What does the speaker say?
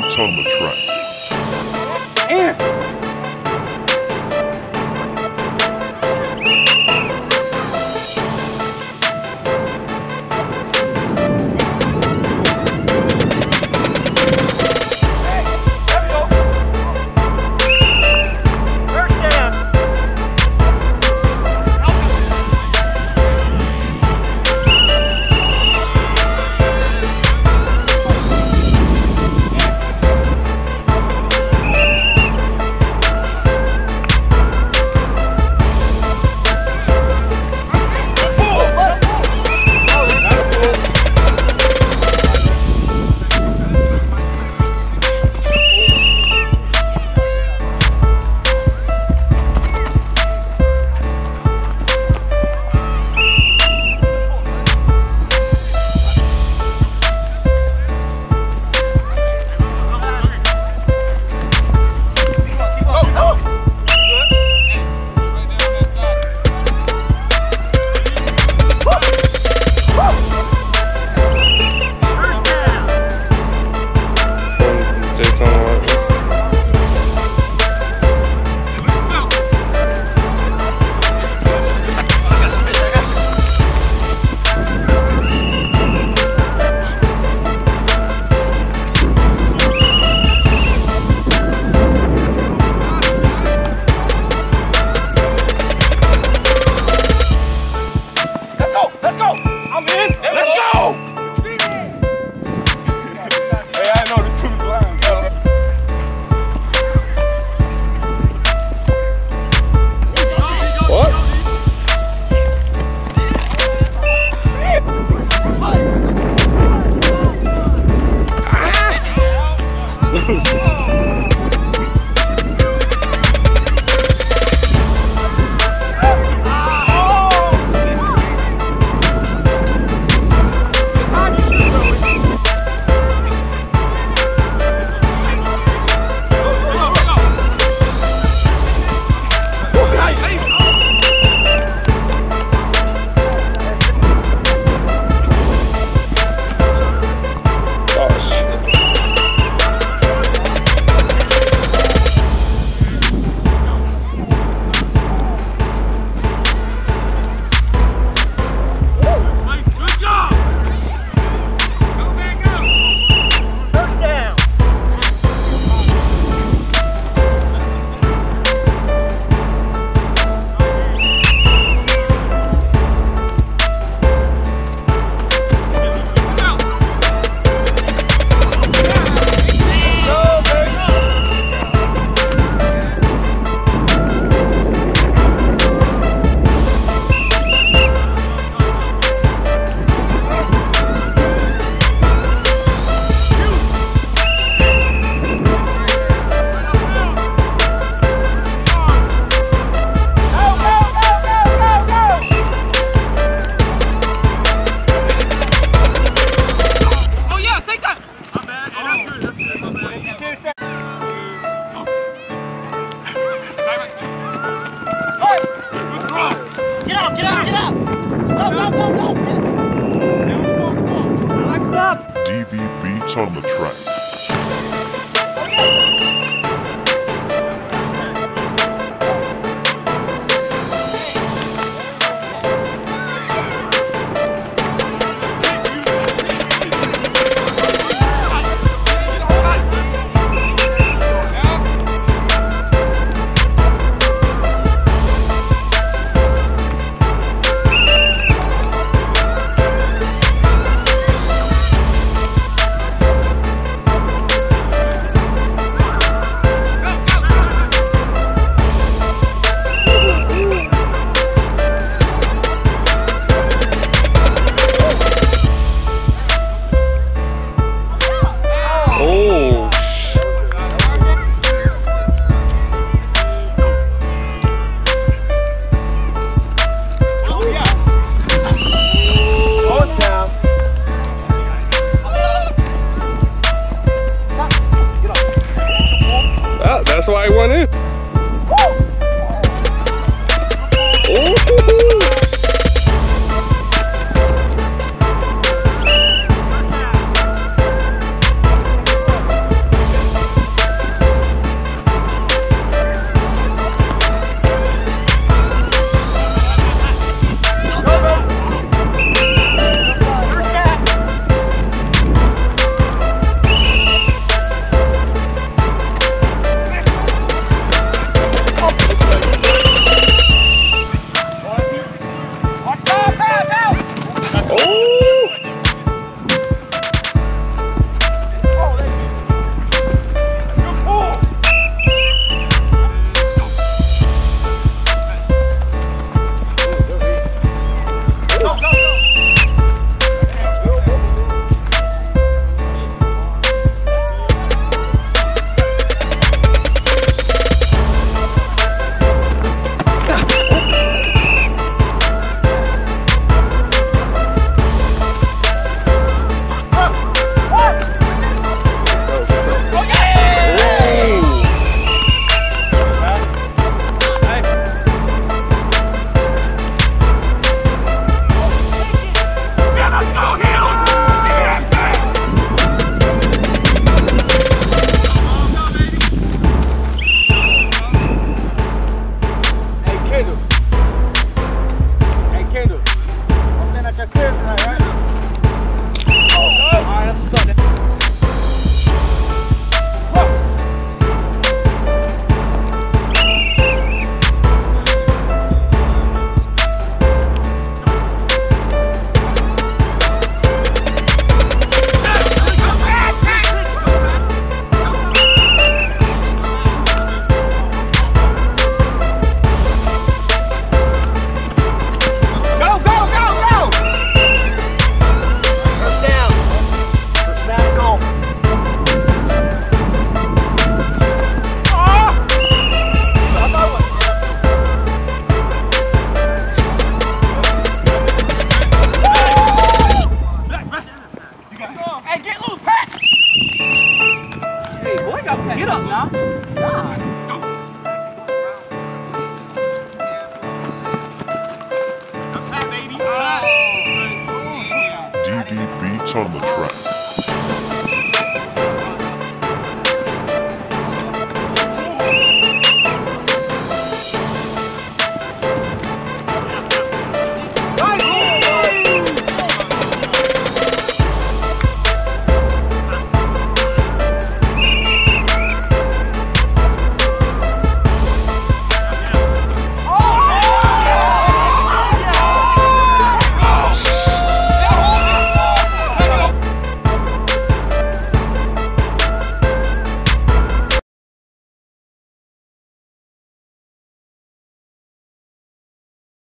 Beats on the track. On the track. On the track.